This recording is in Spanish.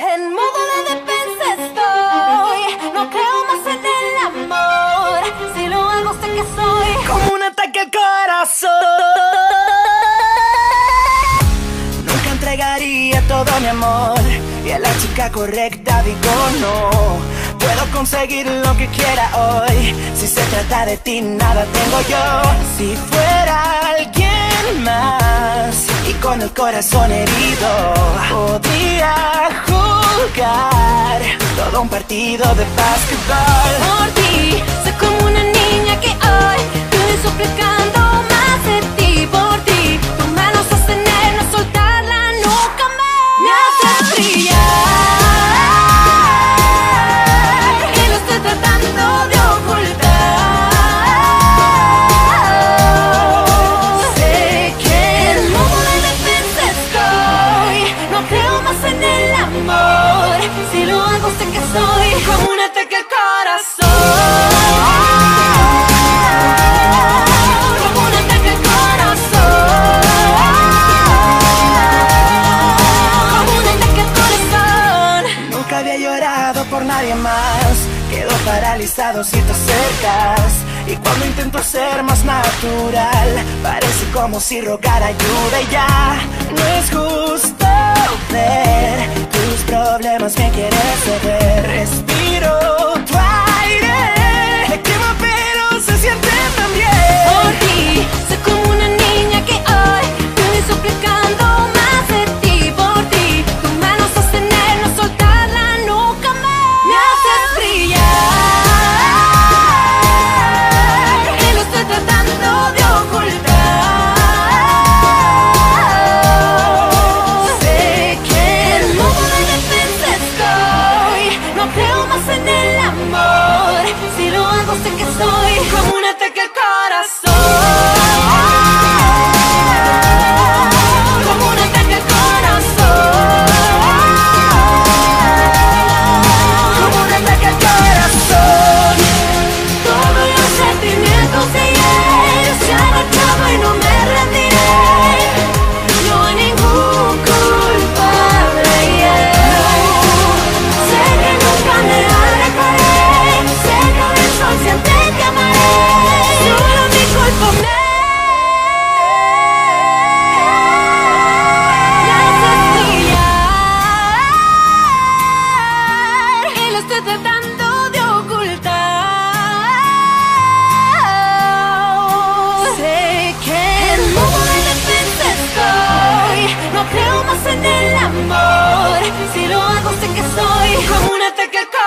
En modo de defensa estoy. No creo más en el amor. Si lo hago, sé que soy. Como un ataque al corazón. Nunca entregaría todo mi amor. Y a la chica correcta digo no. Puedo conseguir lo que quiera hoy. Si se trata de ti, nada tengo yo. Si fuera alguien más con el corazón herido, podría jugar todo un partido de básquetbol. Por ti, soy como una niña que hoy estoy suplicando que soy como un ataque al corazón. Como un ataque al corazón. Como un ataque al corazón. Nunca había llorado por nadie más. Quedo paralizado si te acercas. Y cuando intento ser más natural, parece como si rogar ayuda y ya. No es justo ver problemas, me quieres ceder. Respiro como un ataque sé que soy como un ataque al.